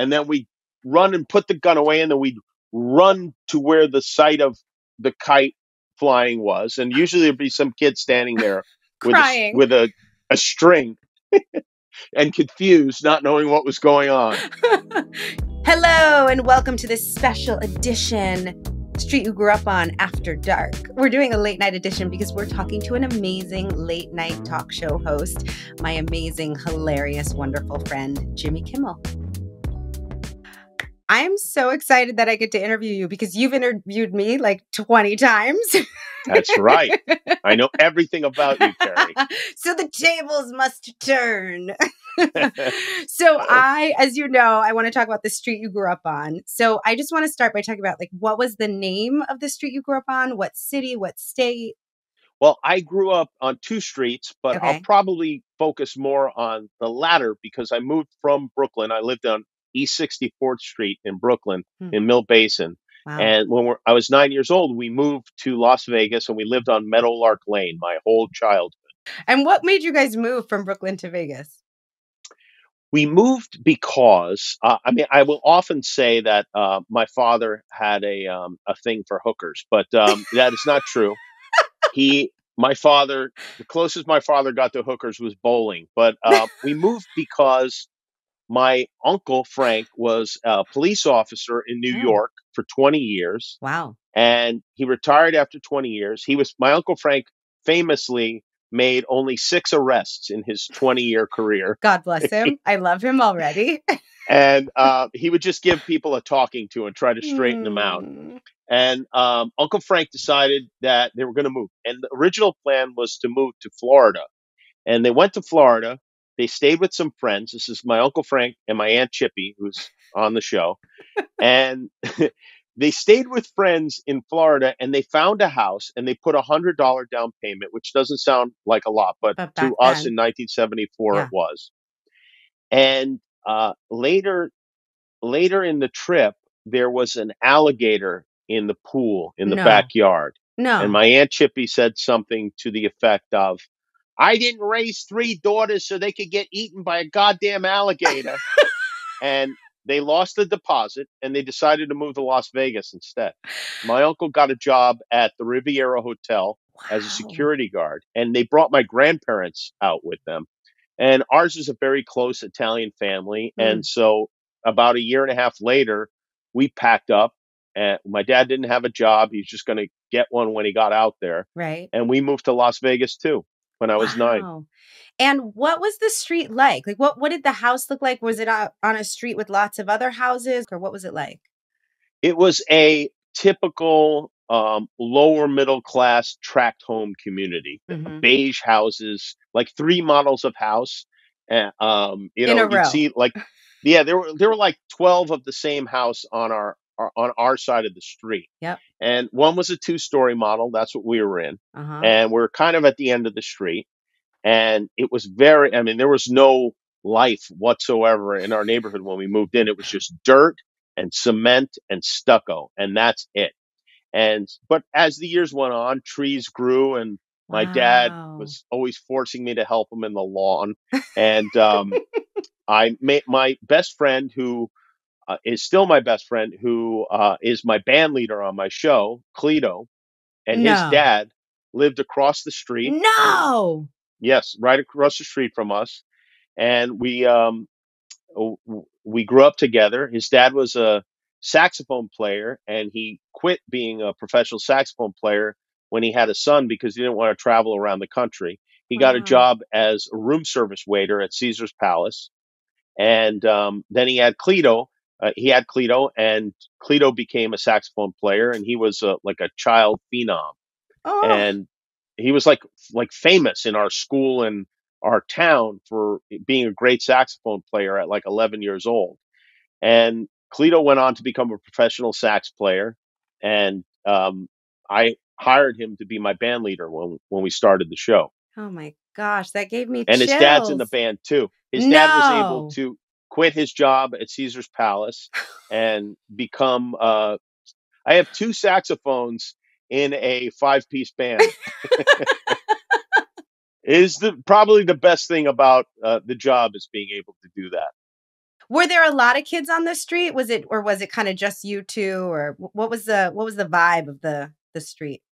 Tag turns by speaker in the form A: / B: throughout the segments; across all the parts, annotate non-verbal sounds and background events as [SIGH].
A: and then we run and put the gun away, and then we'd run to where the site of the kite flying was, and usually there'd be some kid standing there [LAUGHS] with a, with a a string [LAUGHS] and confused, not knowing what was going on. [LAUGHS]
B: Hello, and welcome to this special edition Street You Grew Up On After Dark. We're doing a late night edition because we're talking to an amazing late night talk show host, my amazing, hilarious, wonderful friend, Jimmy Kimmel. I am so excited that I get to interview you because you've interviewed me like 20 times.
A: That's right. I know [LAUGHS] everything about you, Kerry. [LAUGHS]
B: so the tables must turn. [LAUGHS] so I, as you know, I want to talk about the street you grew up on. So I just want to start by talking about like what was the name of the street you grew up on? What city? What state?
A: Well, I grew up on two streets, but I'll probably focus more on the latter because I moved from Brooklyn. I lived on East 64th Street in Brooklyn
B: Hmm.
A: in Mill Basin.
B: Wow.
A: And when we're, I was nine years old, we moved to Las Vegas and we lived on Meadowlark Lane my whole childhood.
B: and what made you guys move from Brooklyn to Vegas?
A: We moved because, uh, I mean, I will often say that uh, my father had a, um, a thing for hookers, but um, that is not true. he, my father, the closest my father got to hookers was bowling. But uh, we moved because my uncle Frank was a police officer in New
B: Oh.
A: York for 20 years.
B: Wow.
A: and he retired after 20 years. He was my uncle Frank famously made only six arrests in his 20 year career,
B: God bless [LAUGHS] him. I love him already.
A: and [LAUGHS] uh, he would just give people a talking to and try to straighten them out.
B: Hmm.
A: And um, Uncle Frank decided that they were going to move, and the original plan was to move to Florida. And they went to Florida. They stayed with some friends. This is my Uncle Frank and my Aunt Chippy, who's on the show. and [LAUGHS] they stayed with friends in Florida and they found a house and they put a hundred dollar down payment, which doesn't sound like a lot, but,
B: But
A: to us
B: then-
A: in 1974
B: Yeah.
A: it was. And uh, later, later in the trip, there was an alligator in the pool in the
B: No.
A: backyard,
B: No.
A: and my aunt Chippy said something to the effect of, "I didn't raise three daughters so they could get eaten by a goddamn alligator." [LAUGHS] and they lost the deposit and they decided to move to Las Vegas instead. My uncle got a job at the Riviera Hotel as a security guard, and they brought my grandparents out with them. And ours is a very close Italian family,
B: Mm.
A: and so about a year and a half later, we packed up. And my dad didn't have a job; he was just going to get one when he got out there,
B: Right.
A: and we moved to Las Vegas too when I was nine.
B: And what was the street like? Like, what what did the house look like? Was it on a street with lots of other houses, or what was it like?
A: It was a typical um, lower middle class tract home community. [LAUGHS]
B: Mhm.
A: beige houses, like three models of house. And, um, you know, you'd see like, yeah, there were there were like twelve of the same house on our on our side of the street.
B: Yep.
A: And one was a two story model. That's what we were in,
B: Uh huh.
A: and we're kind of at the end of the street. And it was very. I mean, there was no life whatsoever in our neighborhood when we moved in. It was just dirt and cement and stucco, and that's it. And but as the years went on, trees grew and my dad was always forcing me to help him in the lawn, and um, [LAUGHS] I made my best friend, who uh, is still my best friend, who uh, is my band leader on my show, Cleto, and his dad lived across the street.
B: No.
A: Yes, right across the street from us, and we um, we grew up together. His dad was a saxophone player, and he quit being a professional saxophone player when he had a son because he didn't want to travel around the country. He got a job as a room service waiter at Caesar's Palace, and um, then he had Cleto. Uh, he had Cleto, and Cleto became a saxophone player, and he was uh, like a child phenom
B: Oh.
A: and he was like like famous in our school and our town for being a great saxophone player at like 11 years old. And Cleto went on to become a professional sax player, and um, I hired him to be my band leader when when we started the show.
B: oh my gosh, that gave me
A: And his dad's in the band too. His dad was able to quit his job at Caesar's Palace and become. Uh, I have two saxophones in a five piece band. is the probably the best thing about uh, the job is being able to do that.
B: Were there a lot of kids on the street? Was it or was it kind of just you two or what was the what was the vibe of the the street?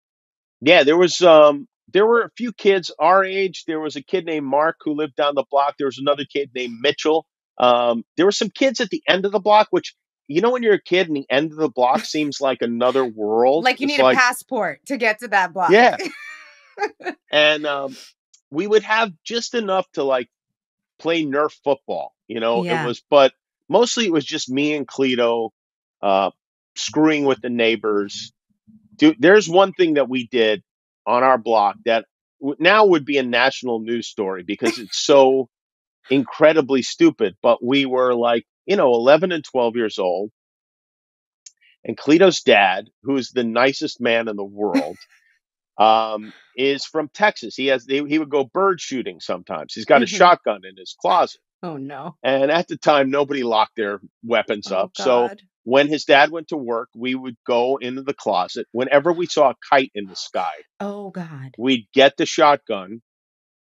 A: Yeah, there was um there were a few kids our age. There was a kid named Mark who lived down the block. There was another kid named Mitchell. Um, there were some kids at the end of the block, which you know when you're a kid and the end of the block [LAUGHS] seems like another world.
B: Like you need
A: like
B: a passport to get to that block.
A: yeah, [LAUGHS] and um, we would have just enough to like play Nerf football. You know, it was, but mostly it was just me and Cleto uh, screwing with the neighbors. Dude, there's one thing that we did on our block that w- now would be a national news story because it's so incredibly stupid. But we were like, you know, 11 and 12 years old. And Cleto's dad, who is the nicest man in the world, [LAUGHS] um, is from Texas. He has he, he would go bird shooting sometimes. He's got a
B: Mhm.
A: shotgun in his closet.
B: Oh no.
A: And at the time, nobody locked their weapons
B: Oh
A: up. So when his dad went to work, we would go into the closet. Whenever we saw a kite in the sky,
B: Oh God.
A: we'd get the shotgun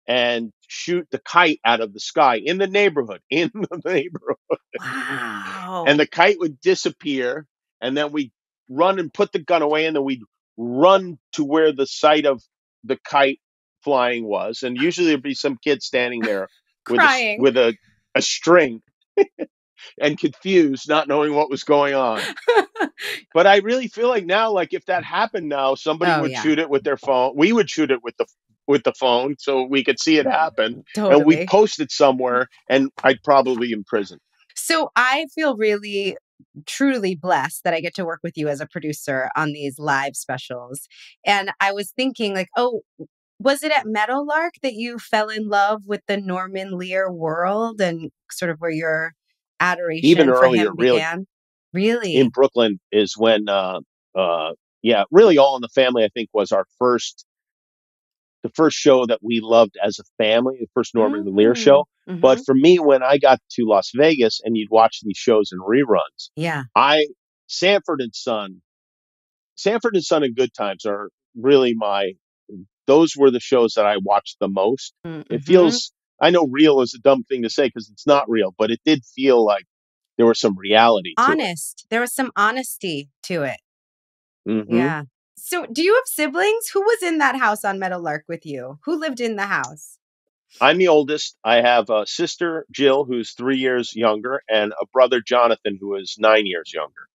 A: and shoot the kite out of the sky in the neighborhood, [LAUGHS] in the neighborhood.
B: Wow.
A: And the kite would disappear. And then we'd run and put the gun away. And then we'd run to where the site of the kite flying was. And usually there'd be some kid standing there [LAUGHS] with a, with a, a string [LAUGHS] and confused, not knowing what was going on. But I really feel like now, like if that happened now, somebody
B: Oh,
A: would
B: yeah.
A: shoot it with their phone. We would shoot it with the with the phone so we could see it happen,
B: totally.
A: and we post it somewhere, and I'd probably be in prison.
B: So I feel really truly blessed that I get to work with you as a producer on these live specials. And I was thinking like, oh, was it at Meadowlark that you fell in love with the Norman Lear world and sort of where your adoration
A: Even earlier, really.
B: began? Really?
A: In Brooklyn is when, uh, uh, yeah, really, All in the Family. I think was our first, the first show that we loved as a family, the first Norman Lear
B: Mm,
A: show. But
B: mhm.
A: for me, when I got to Las Vegas and you'd watch these shows in reruns,
B: yeah.
A: I Sanford and Son, Sanford and Son and Good Times are really my. Those were the shows that I watched the most. It
B: Mhm.
A: feels. I know real is a dumb thing to say because it's not real, but it did feel like there was some reality to
B: honest. There was some honesty to it.
A: it. Mhm.
B: Yeah. So, do you have siblings? Who was in that house on Meadowlark with you? Who lived in the house?
A: I'm the oldest. I have a sister Jill who's three years younger, and a brother Jonathan who is nine years younger.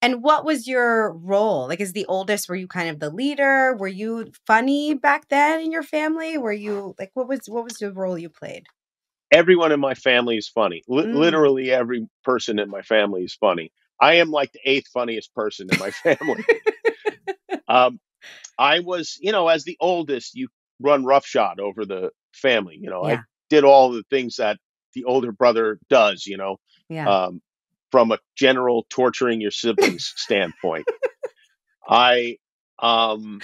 B: And what was your role? Like, as the oldest, were you kind of the leader? Were you funny back then in your family? Were you like, what was what was the role you played?
A: everyone in my family is funny. Li-
B: Mm.
A: Literally every person in my family is funny. I am like the eighth funniest person in my [LAUGHS] family. [LAUGHS] um, I was, you know, as the oldest, you run roughshod over the family. You know,
B: Yeah.
A: I did all the things that the older brother does. You know,
B: Yeah.
A: um, from a general torturing your siblings [LAUGHS] standpoint. I um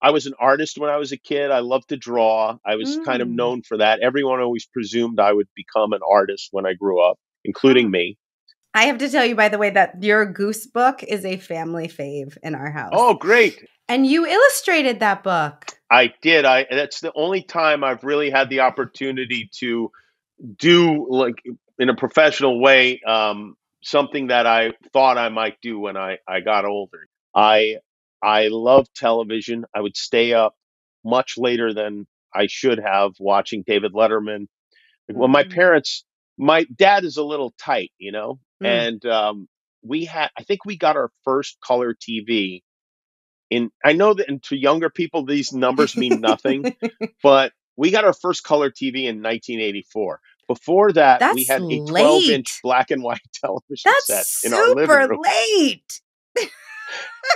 A: I was an artist when I was a kid. I loved to draw. I was kind of
B: Mm.
A: known for that. Everyone always presumed I would become an artist when I grew up, including me.
B: I have to tell you, by the way, that your goose book is a family fave in our house.
A: Oh, great.
B: and you illustrated that book.
A: I did. I that's the only time I've really had the opportunity to do like in a professional way um, something that I thought I might do when I I got older. I I love television. I would stay up much later than I should have watching David Letterman. Well, my
B: Mm.
A: parents, my dad is a little tight, you know,
B: Mm.
A: and um, we had. I think we got our first color TV. In I know that and to younger people these numbers mean nothing, [LAUGHS] but we got our first color TV in 1984. Before that, we had a 12 inch black and white [LAUGHS] television set
B: That's
A: in our living room.
B: super late.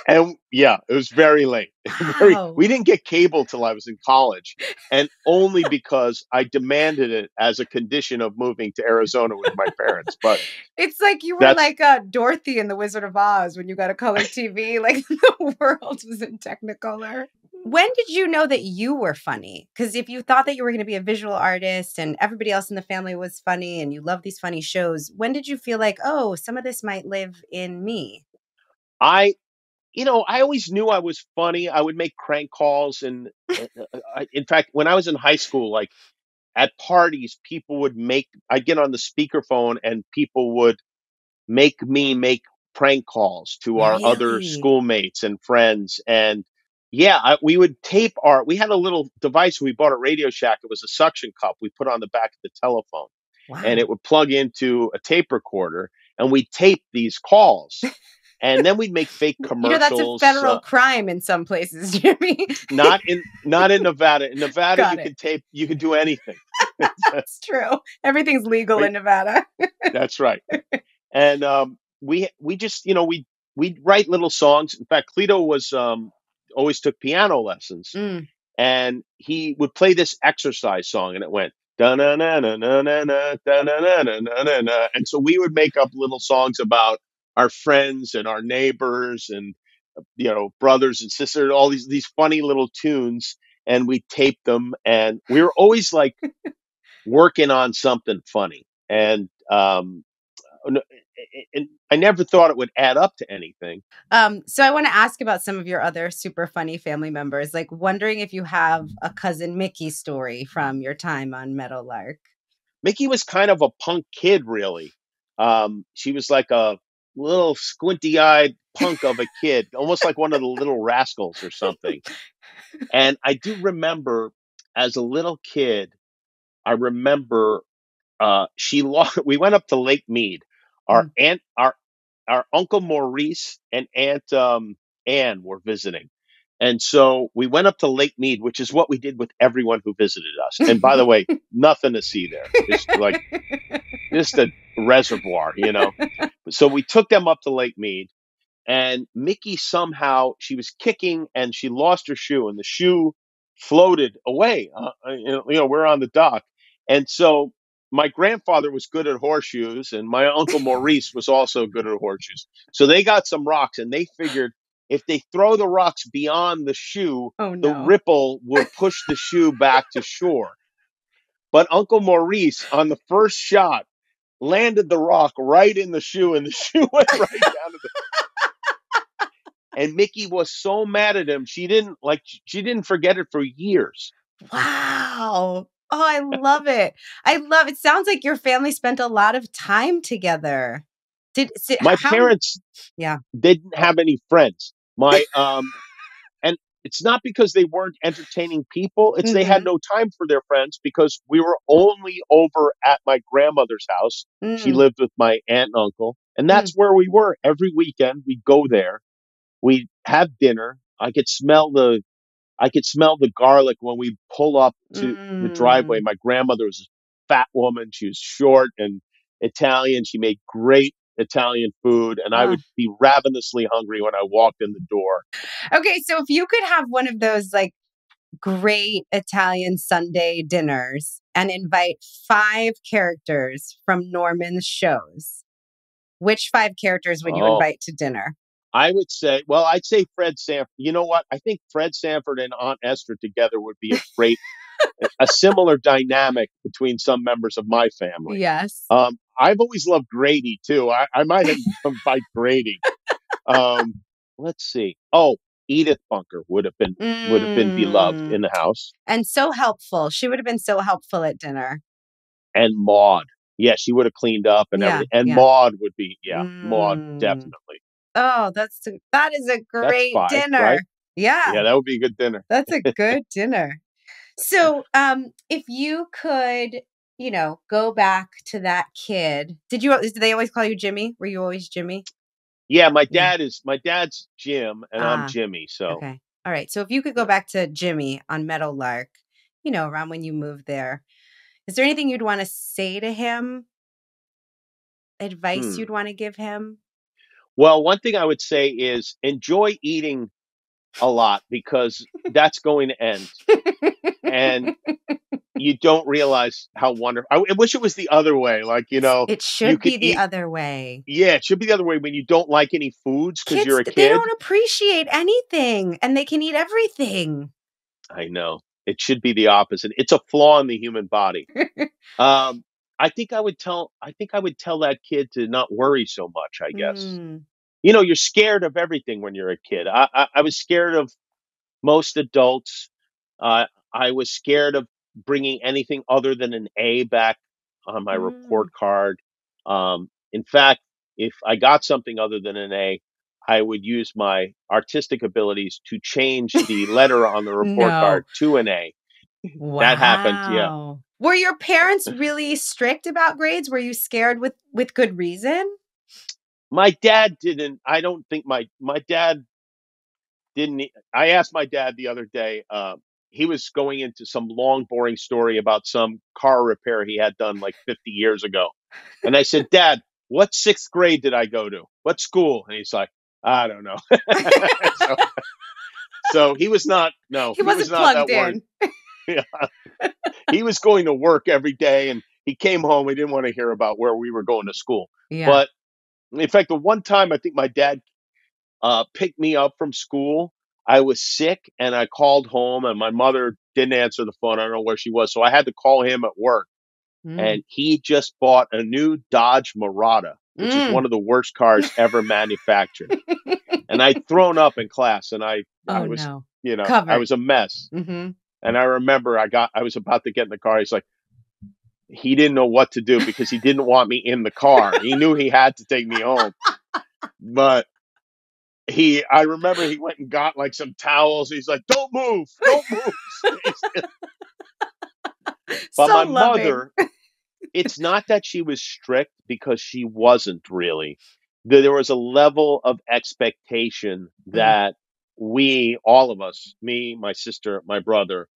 A: And yeah, it was very late. [LAUGHS] very,
B: Wow.
A: we didn't get cable till I was in college, and only [LAUGHS] because I demanded it as a condition of moving to Arizona with my parents. But
B: It's like you were like uh, Dorothy in The Wizard of Oz when you got a color [LAUGHS] TV, like the world was in Technicolor. When did you know that you were funny? Because if you thought that you were going to be a visual artist and everybody else in the family was funny and you love these funny shows, when did you feel like, oh, some of this might live in me?
A: I, you know, I always knew I was funny. I would make crank calls, and uh, [LAUGHS] uh, I, in fact, when I was in high school, like at parties, people would make, I'd get on the speakerphone and people would make me make prank calls to our other schoolmates and friends. And yeah, I, we would tape our, we had a little device we bought at Radio Shack. It was a suction cup we put on the back of the telephone and it would plug into a tape recorder and we tape these calls. [LAUGHS] And then we'd make fake commercials. [LAUGHS]
B: You know, that's a federal
A: uh,
B: crime in some places, [LAUGHS] Jimmy.
A: not in not in Nevada. In Nevada,
B: Got
A: you can tape, you can do anything. [LAUGHS]
B: That's true. Everything's legal
A: Wait.
B: in Nevada.
A: That's right. And um, we we just you know we we write little songs. In fact, Cleto was um, always took piano lessons,
B: Mm.
A: and he would play this exercise song, and it went. And so we would make up little songs about our friends and our neighbors and uh, you know brothers and sisters, all these these funny little tunes, and we taped them, and we were always like working on something funny, and um, and I never thought it would add up to anything.
B: Um, so I want to ask about some of your other super funny family members, like wondering if you have a cousin Mickey story from your time on Meadowlark.
A: Mickey was kind of a punk kid, really. Um, she was like a little squinty eyed punk of a kid, almost like one of the little rascals or something. And I do remember as a little kid, I remember uh, she lost, [LAUGHS] we went up to Lake Mead. Our aunt, our, our uncle Maurice and aunt um, Anne were visiting. And so we went up to Lake Mead, which is what we did with everyone who visited us. And by the way, [LAUGHS] nothing to see there. Just like [LAUGHS] just a reservoir, you know. So we took them up to Lake Mead, and Mickey somehow she was kicking and she lost her shoe, and the shoe floated away. Uh, uh, you know, you know, we're on the dock, and so my grandfather was good at horseshoes, and my uncle Maurice was also good at horseshoes. So they got some rocks, and they figured if they throw the rocks beyond the shoe,
B: Oh
A: the ripple would push the shoe back to shore. But Uncle Maurice, on the first shot, landed the rock right in the shoe, and the [LAUGHS] shoe went right down to the. [LAUGHS] And Mickey was so mad at him, she didn't like. She didn't forget it for years.
B: Wow. Oh, I love it. I love it. Sounds like your family spent a lot of time together. Did si-
A: My
B: how-
A: parents,
B: Yeah.
A: didn't have any friends. My [LAUGHS] um, and it's not because they weren't entertaining people. It's they had
B: Mhm.
A: no time for their friends because we were only over at my grandmother's house She
B: Mm.
A: lived with my aunt and uncle, and that's where we were every weekend. We'd go there, we'd have dinner. I could smell the, I could smell the garlic when we pull up to the driveway.
B: Mm.
A: My grandmother was a fat woman. She was short and Italian. She made great Italian food, and I would be ravenously hungry when I walked in the door.
B: Okay, so if you could have one of those like great Italian Sunday dinners and invite five characters from Norman's shows, which five characters would you
A: Oh.
B: invite to dinner?
A: I would say, well, I'd say Fred Sanford. You know what? I think Fred Sanford and Aunt Esther together would be a great, a similar dynamic between some members of my family.
B: Yes.
A: Um, I've always loved Grady too. I, I might have invite [LAUGHS] Grady. Um, let's see. Oh, Edith Bunker would have been would have been beloved
B: Mm.
A: in the house,
B: and so helpful. She would have been so helpful at dinner.
A: and Maude. Yeah, she would have cleaned up and
B: Yeah,
A: everything. And
B: yeah.
A: Maude would be yeah,
B: Mm.
A: Maude definitely.
B: Oh, that's that is a great
A: five,
B: dinner.
A: right?
B: Yeah,
A: Yeah, that would be a good dinner.
B: that's a [LAUGHS] good dinner. So, um, if you could, you know, go back to that kid, did you? Did they always call you Jimmy? Were you always Jimmy?
A: Yeah, my
B: Yeah.
A: dad is my dad's Jim and
B: Ah,
A: I'm Jimmy. So
B: Okay. All right. So if you could go back to Jimmy on Meadowlark, you know, around when you moved there, is there anything you'd want to say to him? Advice
A: Hmm.
B: you'd want to give him?
A: Well, one thing I would say is enjoy eating a lot because that's going to end. [LAUGHS] And [LAUGHS] you don't realize how wonderful. I, I wish it was the other way. Like, you know,
B: it should be the
A: eat-
B: other way.
A: yeah, it should be the other way when you don't like any foods because you're a kid.
B: they don't appreciate anything and they can eat everything.
A: I know. It should be the opposite. It's a flaw in the human body. [LAUGHS] um, I think I would tell I think I would tell that kid to not worry so much, I guess.
B: Mm,
A: you know, you're scared of everything when you're a kid. I, I, I was scared of most adults. Uh, I was scared of bringing anything other than an A back on my
B: Mm.
A: report card. Um, in fact, if I got something other than an A, I would use my artistic abilities to change the letter on the [LAUGHS] report
B: No.
A: card to an A. That happened, yeah.
B: Wow. Were your parents really strict about grades? Were you scared with with good reason?
A: My dad didn't. I don't think my my dad didn't. I asked my dad the other day. Uh, he was going into some long, boring story about some car repair he had done like 50 years ago, and I said, "Dad, what sixth grade did I go to? What school?" And he's like, "I don't know." [LAUGHS] so, so he was not. No,
B: he wasn't
A: was not
B: plugged in.
A: He was going to work every day, and he came home. He didn't want to hear about where we were going to school.
B: Yeah.
A: But in fact, the one time I think my dad uh, picked me up from school, I was sick and I called home, and my mother didn't answer the phone. I don't know where she was, so I had to call him at work.
B: Mm.
A: And he just bought a new Dodge Mirada, which
B: Mm.
A: is one of the worst cars ever manufactured. and I'd thrown up in class, and I, I
B: oh
A: was,
B: no.
A: you know, I was a mess.
B: hmm
A: And I remember I got, I was about to get in the car. He's like, he didn't know what to do because he didn't want me in the car. He knew he had to take me home, but he, I remember he went and got like some towels. He's like, "Don't move, don't [LAUGHS] move." [LAUGHS] But
B: so
A: my
B: loving.
A: mother, it's not that she was strict because she wasn't really. There was a level of expectation
B: Mm.
A: that we, all of us, me, my sister, my brother,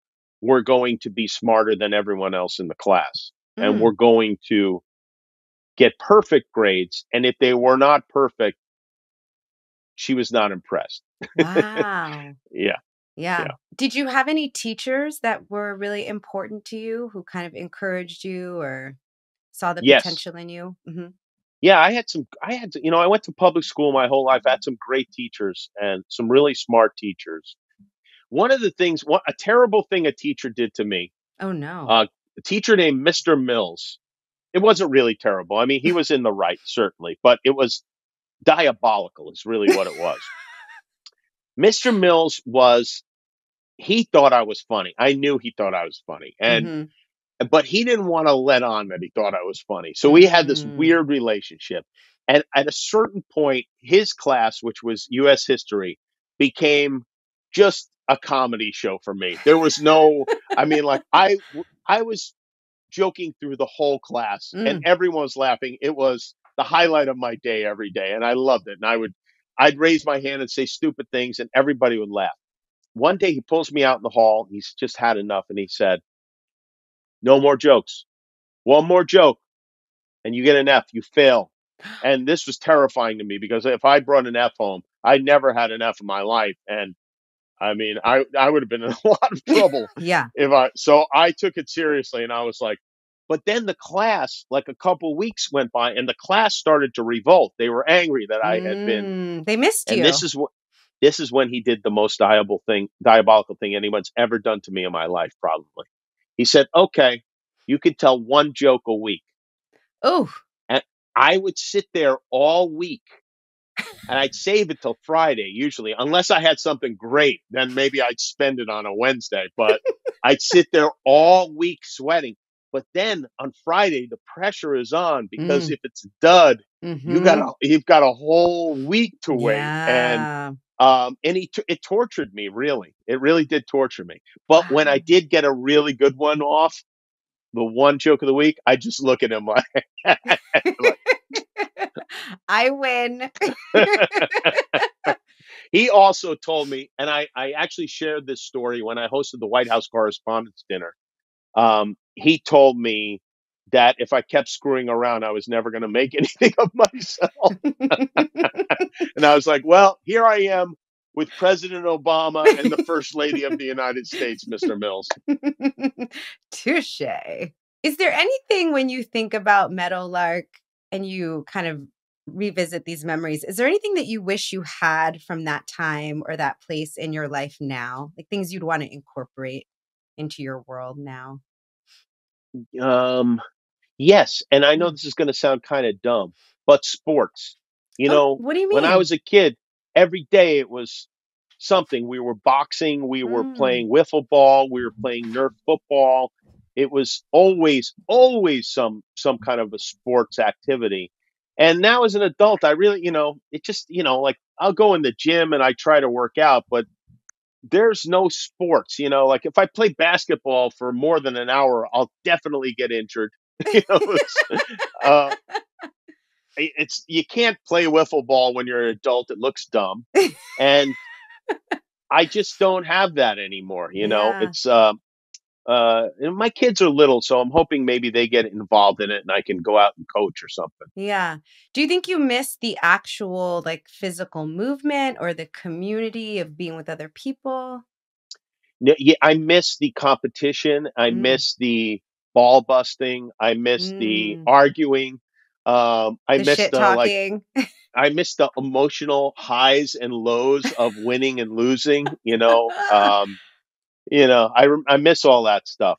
A: were going to be smarter than everyone else in the class. And
B: Mm.
A: we're going to get perfect grades. And if they were not perfect, she was not impressed.
B: Wow. [LAUGHS]
A: Yeah.
B: Yeah.
A: Yeah.
B: Did you have any teachers that were really important to you who kind of encouraged you or saw the
A: Yes.
B: potential in you? hmm
A: Yeah, I had some. I had, to, you know, I went to public school my whole life. I had some great teachers and some really smart teachers. One of the things, what a terrible thing a teacher did to me.
B: Oh no.
A: Uh, a teacher named Mr. Mills. It wasn't really terrible. I mean, he [LAUGHS] was in the right, certainly, but it was diabolical. Is really what it was. [LAUGHS] Mr. Mills was. He thought I was funny. I knew he thought I was funny, and
B: Mhm.
A: but he didn't want to let on that he thought I was funny. So we had this
B: Mm.
A: weird relationship. And at a certain point, his class, which was US history, became just a comedy show for me. There was no, I mean, like I, I was joking through the whole class
B: Mm.
A: and everyone was laughing. It was the highlight of my day every day. And I loved it. And I would, I'd raise my hand and say stupid things and everybody would laugh. One day he pulls me out in the hall. He's just had enough. And he said, no more jokes. One more joke and you get an F, you fail. And this was terrifying to me because if I brought an F home, I never had an F in my life. And I mean, I, I would have been in [LAUGHS] a lot of trouble [LAUGHS]
B: Yeah.
A: if I, so I took it seriously and I was like, but then the class, like a couple weeks went by and the class started to revolt. They were angry that I had been,
B: Mm, They missed
A: and
B: you.
A: this is what, this is when he did the most diabolical thing, diabolical thing anyone's ever done to me in my life, probably. He said, okay, you could tell one joke a week.
B: oh.
A: And I would sit there all week and I'd save it till Friday, usually, unless I had something great. Then maybe I'd spend it on a Wednesday, but I'd sit there all week sweating. But then on Friday, the pressure is on because
B: Mm.
A: if it's dud, you
B: Mhm.
A: got a, you've got a whole week to wait. And um, and he t- it tortured me really. It really did torture me. But when I did get a really good one off, the one joke of the week, I just look at him [LAUGHS] like, [LAUGHS]
B: I win. [LAUGHS]
A: he also told me, and I, I actually shared this story when I hosted the White House Correspondents' Dinner. Um, he told me that if I kept screwing around, I was never going to make [LAUGHS] anything of myself. [LAUGHS] and I was like, well, here I am with President Obama and the First Lady of the United States, Mr. Mills. [LAUGHS]
B: Touche. Is there anything when you think about Meadowlark and you kind of revisit these memories, is there anything that you wish you had from that time or that place in your life now? Like things you'd want to incorporate into your world now?
A: Um, yes, and I know
B: Mm.
A: this is going to sound kind of dumb, but sports. You
B: Oh,
A: know,
B: what do you mean?
A: when I was a kid, every day it was something. We were boxing, we were
B: Mm.
A: playing wiffle ball, we were playing Nerf football. it was always always some some kind of a sports activity and now as an adult i really you know it just you know like i'll go in the gym and i try to work out but there's no sports you know like if i play basketball for more than an hour i'll definitely get injured [LAUGHS] you know it's, uh, it's you can't play wiffle ball when you're an adult it looks dumb [LAUGHS] and i just don't have that anymore you know
B: Yeah.
A: it's uh, uh, my kids are little, so I'm hoping maybe they get involved in it and I can go out and coach or something.
B: Yeah. Do you think you miss the actual like physical movement or the community of being with other people?
A: N- Yeah, I miss the competition. I
B: Mm.
A: miss the ball busting. I miss the
B: Mm.
A: arguing. Um, I
B: The
A: miss the like. I miss the emotional highs and lows of winning and losing. You know, [LAUGHS] um, you know, I I miss all that stuff.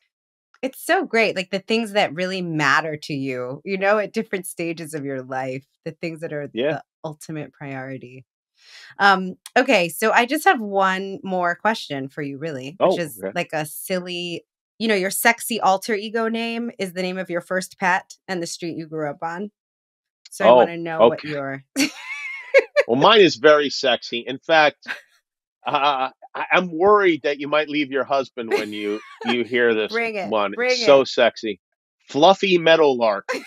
B: It's so great. Like the things that really matter to you, you know, at different stages of your life, the things that are
A: Yeah.
B: the ultimate priority. Um, okay, so I just have one more question for you, really, which
A: Oh,
B: is
A: okay.
B: like a silly, you know, your sexy alter ego name is the name of your first pet and the street you grew up on. So I want
A: Oh,
B: to know what your
A: Well, mine is very sexy. In fact, [LAUGHS] uh, I, I'm worried that you might leave your husband when [LAUGHS] you you hear this
B: bring it,
A: one.
B: bring
A: It's so sexy. Fluffy Meadowlark. [LAUGHS]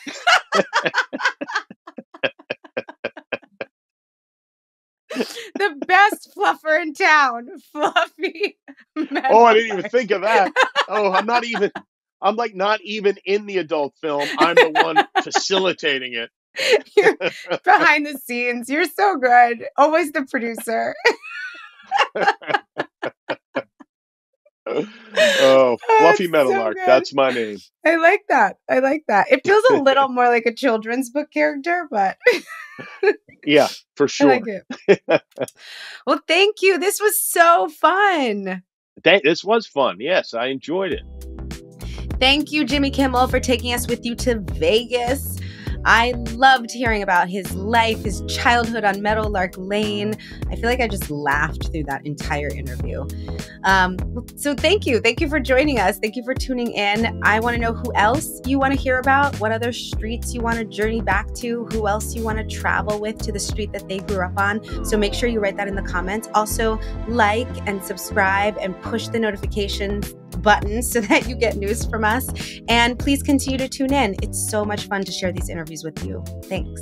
B: the best fluffer in town, [LAUGHS] Fluffy.
A: Oh, I didn't even think of that. Oh, I'm not even. I'm like not even in the adult film. I'm the one facilitating it.
B: You're behind the scenes. You're so good. Always the producer.
A: Oh, [LAUGHS] oh, Fluffy
B: That's so
A: Meadowlark.
B: good.
A: That's my name.
B: I like that. I like that. It feels a little [LAUGHS] more like a children's book character, but
A: Yeah, for [LAUGHS]
B: I
A: sure.
B: like it. Well, thank you. This was so fun.
A: This was fun. Yes, I enjoyed it.
B: Thank you, Jimmy Kimmel, for taking us with you to Vegas. I loved hearing about his life, his childhood on Meadowlark Lane. I feel like I just laughed through that entire interview. Um, so, thank you. Thank you for joining us. Thank you for tuning in. I want to know who else you want to hear about, what other streets you want to journey back to, who else you want to travel with to the street that they grew up on. So, make sure you write that in the comments. Also, like and subscribe and push the notifications button [LAUGHS] so that you get news from us. And please continue to tune in. It's so much fun to share these interviews with you. Thanks.